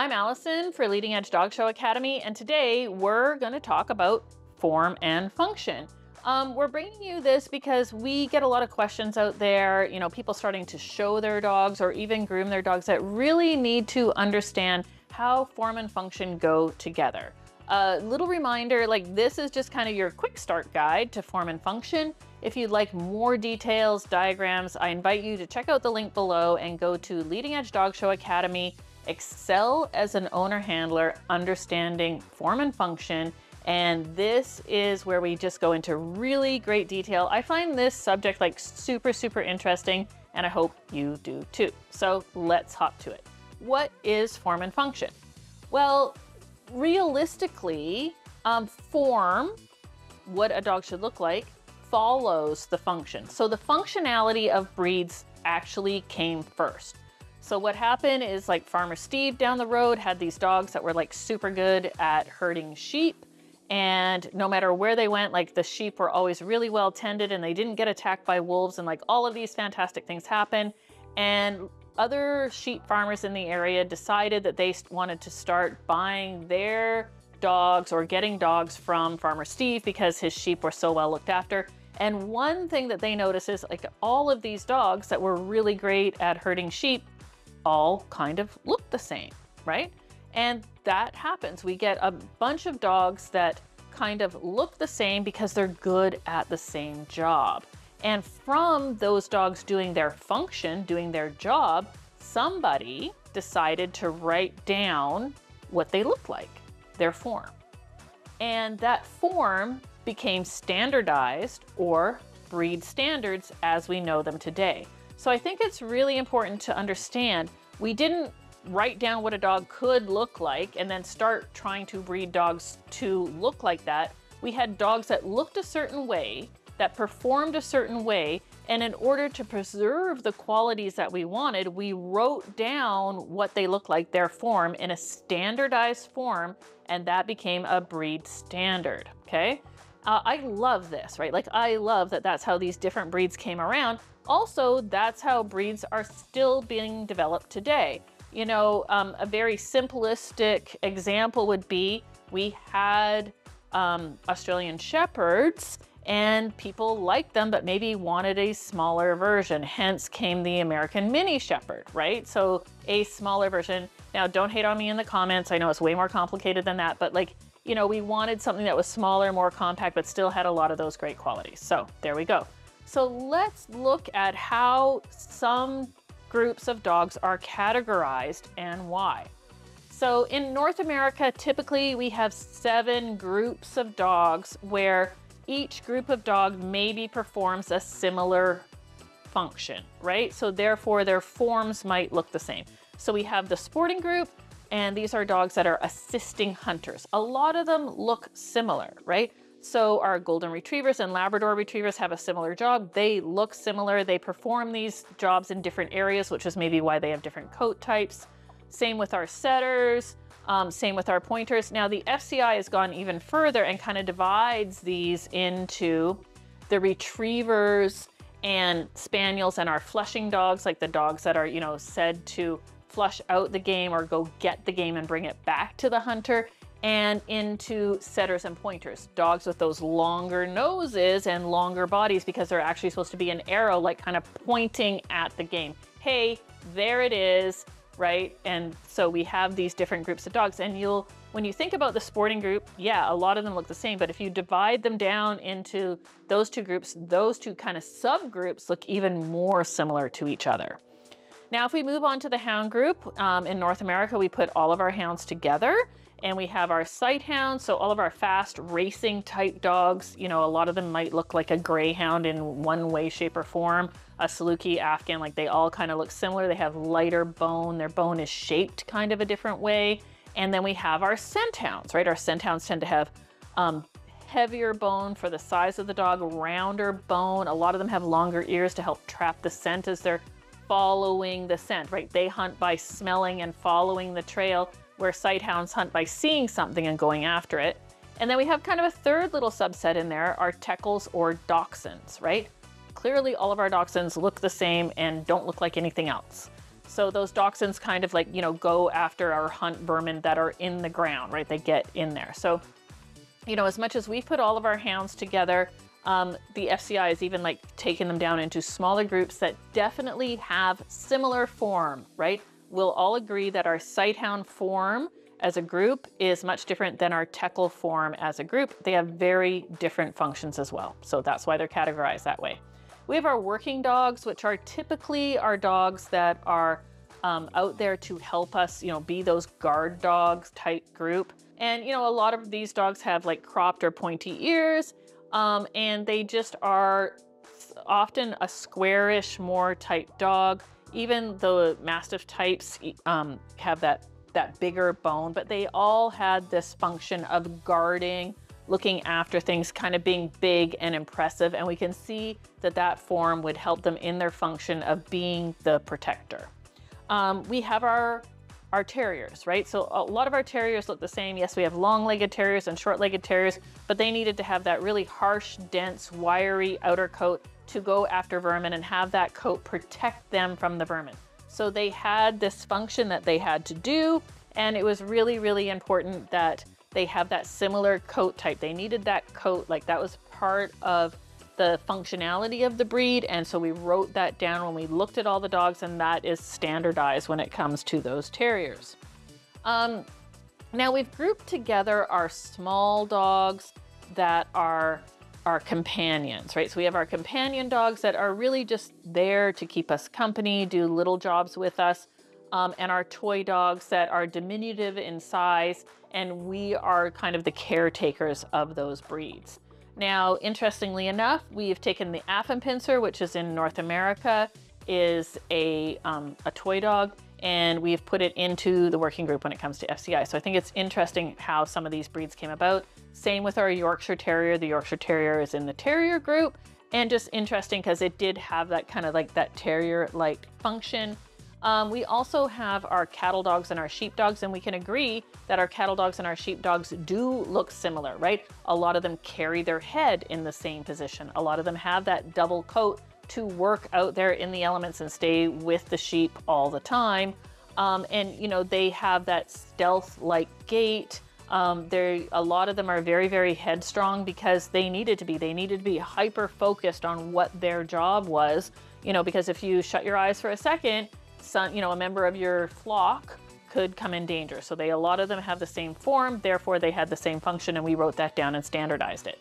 I'm Allison for Leading Edge Dog Show Academy, and today we're going to talk about form and function. Um, we're bringing you this because we get a lot of questions out there, you know, people starting to show their dogs or even groom their dogs that really need to understand how form and function go together. A little reminder, like this is just kind of your quick start guide to form and function. If you'd like more details, diagrams, I invite you to check out the link below and go to Leading Edge Dog Show Academy excel as an owner handler, understanding form and function. And this is where we just go into really great detail. I find this subject like super, super interesting, and I hope you do too. So let's hop to it. What is form and function? Well, realistically, um, form, what a dog should look like, follows the function. So the functionality of breeds actually came first. So what happened is like Farmer Steve down the road had these dogs that were like super good at herding sheep. And no matter where they went, like the sheep were always really well tended and they didn't get attacked by wolves and like all of these fantastic things happen. And other sheep farmers in the area decided that they wanted to start buying their dogs or getting dogs from Farmer Steve because his sheep were so well looked after. And one thing that they noticed is like all of these dogs that were really great at herding sheep all kind of look the same, right? And that happens. We get a bunch of dogs that kind of look the same because they're good at the same job. And from those dogs doing their function, doing their job, somebody decided to write down what they look like, their form. And that form became standardized or breed standards as we know them today. So I think it's really important to understand we didn't write down what a dog could look like and then start trying to breed dogs to look like that. We had dogs that looked a certain way, that performed a certain way, and in order to preserve the qualities that we wanted, we wrote down what they look like, their form, in a standardized form, and that became a breed standard, okay? Uh, I love this, right? Like, I love that that's how these different breeds came around also, that's how breeds are still being developed today. You know, um, a very simplistic example would be we had um, Australian Shepherds and people liked them, but maybe wanted a smaller version. Hence came the American Mini Shepherd, right? So a smaller version. Now, don't hate on me in the comments. I know it's way more complicated than that, but like, you know, we wanted something that was smaller, more compact, but still had a lot of those great qualities. So there we go. So let's look at how some groups of dogs are categorized and why. So in North America, typically we have seven groups of dogs where each group of dog maybe performs a similar function, right? So therefore their forms might look the same. So we have the sporting group, and these are dogs that are assisting hunters. A lot of them look similar, right? So our golden retrievers and Labrador retrievers have a similar job. They look similar. They perform these jobs in different areas, which is maybe why they have different coat types. Same with our setters, um, same with our pointers. Now the FCI has gone even further and kind of divides these into the retrievers and spaniels and our flushing dogs, like the dogs that are, you know, said to flush out the game or go get the game and bring it back to the hunter and into setters and pointers. Dogs with those longer noses and longer bodies because they're actually supposed to be an arrow, like kind of pointing at the game. Hey, there it is, right? And so we have these different groups of dogs and you'll, when you think about the sporting group, yeah, a lot of them look the same, but if you divide them down into those two groups, those two kind of subgroups look even more similar to each other. Now, if we move on to the hound group, um, in North America, we put all of our hounds together and we have our sight hounds, so all of our fast racing type dogs, you know, a lot of them might look like a greyhound in one way, shape, or form. A Saluki, Afghan, like they all kind of look similar. They have lighter bone. Their bone is shaped kind of a different way. And then we have our scent hounds, right? Our scent hounds tend to have um, heavier bone for the size of the dog, rounder bone. A lot of them have longer ears to help trap the scent as they're following the scent, right? They hunt by smelling and following the trail where sighthounds hunt by seeing something and going after it. And then we have kind of a third little subset in there, our teckels or dachshunds, right? Clearly all of our dachshunds look the same and don't look like anything else. So those dachshunds kind of like, you know, go after or hunt vermin that are in the ground, right? They get in there. So, you know, as much as we've put all of our hounds together, um, the FCI has even like taken them down into smaller groups that definitely have similar form, right? We'll all agree that our sighthound form as a group is much different than our Teckel form as a group. They have very different functions as well. So that's why they're categorized that way. We have our working dogs, which are typically our dogs that are um, out there to help us, you know, be those guard dogs type group. And, you know, a lot of these dogs have like cropped or pointy ears, um, and they just are often a squarish, more type dog. Even the Mastiff types um, have that that bigger bone, but they all had this function of guarding, looking after things, kind of being big and impressive. And we can see that that form would help them in their function of being the protector. Um, we have our our terriers, right? So a lot of our terriers look the same. Yes, we have long-legged terriers and short-legged terriers, but they needed to have that really harsh, dense, wiry outer coat to go after vermin and have that coat protect them from the vermin. So they had this function that they had to do, and it was really, really important that they have that similar coat type. They needed that coat, like that was part of the functionality of the breed. And so we wrote that down when we looked at all the dogs, and that is standardized when it comes to those terriers. Um, now we've grouped together our small dogs that are our companions, right? So we have our companion dogs that are really just there to keep us company, do little jobs with us, um, and our toy dogs that are diminutive in size, and we are kind of the caretakers of those breeds. Now, interestingly enough, we've taken the Affenpinscher, which is in North America, is a, um, a toy dog, and we've put it into the working group when it comes to FCI. So I think it's interesting how some of these breeds came about. Same with our Yorkshire Terrier. The Yorkshire Terrier is in the Terrier group, and just interesting because it did have that kind of like that Terrier-like function. Um, we also have our cattle dogs and our sheep dogs, and we can agree that our cattle dogs and our sheep dogs do look similar, right? A lot of them carry their head in the same position. A lot of them have that double coat to work out there in the elements and stay with the sheep all the time. Um, and you know, they have that stealth-like gait. Um, a lot of them are very, very headstrong because they needed to be. They needed to be hyper focused on what their job was. You know, because if you shut your eyes for a second, some, you know, a member of your flock could come in danger. So they, a lot of them have the same form, therefore they had the same function, and we wrote that down and standardized it.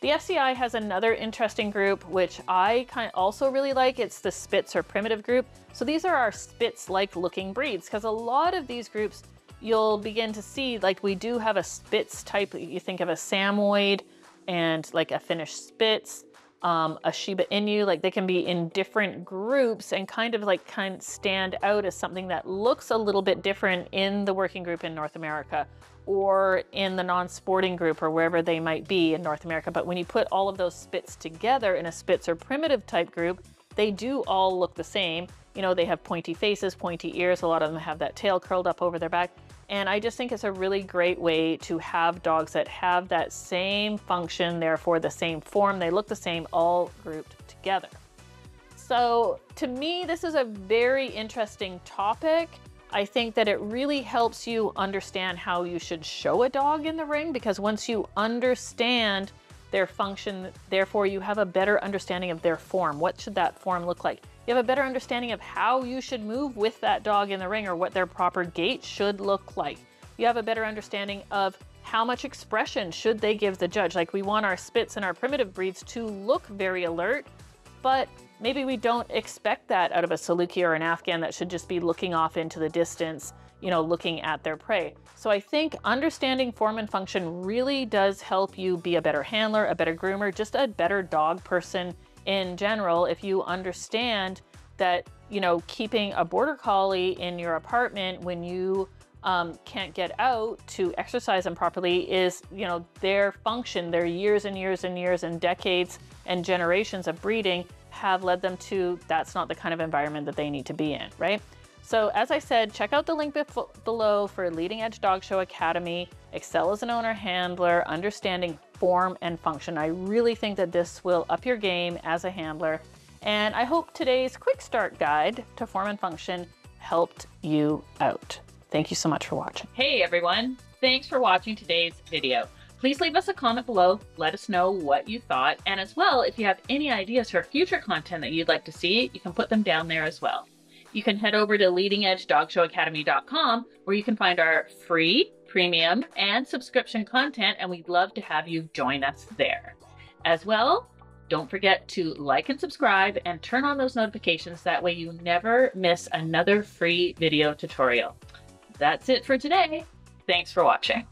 The FCI has another interesting group, which I kind of also really like. It's the Spitz or primitive group. So these are our Spitz-like looking breeds, because a lot of these groups you'll begin to see, like we do have a Spitz type, you think of a Samoyed and like a Finnish Spitz, um, a Shiba Inu, like they can be in different groups and kind of like kind of stand out as something that looks a little bit different in the working group in North America or in the non-sporting group or wherever they might be in North America. But when you put all of those Spitz together in a spitz or primitive type group, they do all look the same. You know, they have pointy faces, pointy ears. A lot of them have that tail curled up over their back. And I just think it's a really great way to have dogs that have that same function, therefore the same form. They look the same, all grouped together. So to me, this is a very interesting topic. I think that it really helps you understand how you should show a dog in the ring because once you understand their function, therefore you have a better understanding of their form. What should that form look like? You have a better understanding of how you should move with that dog in the ring or what their proper gait should look like. You have a better understanding of how much expression should they give the judge. Like we want our Spitz and our primitive breeds to look very alert, but maybe we don't expect that out of a Saluki or an Afghan that should just be looking off into the distance, you know, looking at their prey. So I think understanding form and function really does help you be a better handler, a better groomer, just a better dog person in general if you understand that, you know, keeping a border collie in your apartment when you um, can't get out to exercise them properly is, you know, their function, their years and years and years and decades and generations of breeding have led them to that's not the kind of environment that they need to be in, right? So as I said, check out the link below for Leading Edge Dog Show Academy, Excel as an owner handler, understanding form and function. I really think that this will up your game as a handler. And I hope today's quick start guide to form and function helped you out. Thank you so much for watching. Hey everyone, thanks for watching today's video. Please leave us a comment below, let us know what you thought, and as well, if you have any ideas for future content that you'd like to see, you can put them down there as well. You can head over to leadingedgedogshow.academy.com where you can find our free, premium, and subscription content, and we'd love to have you join us there. As well, don't forget to like and subscribe and turn on those notifications. That way you never miss another free video tutorial. That's it for today. Thanks for watching.